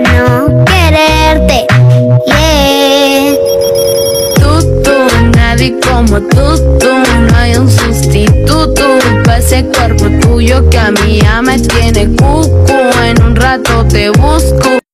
no quererte. Yeah. Tú, tú, nadie como tú, tú, no hay un sustituto pues para ese cuerpo tuyo que a mí ya me tiene cucu. En un rato te busco.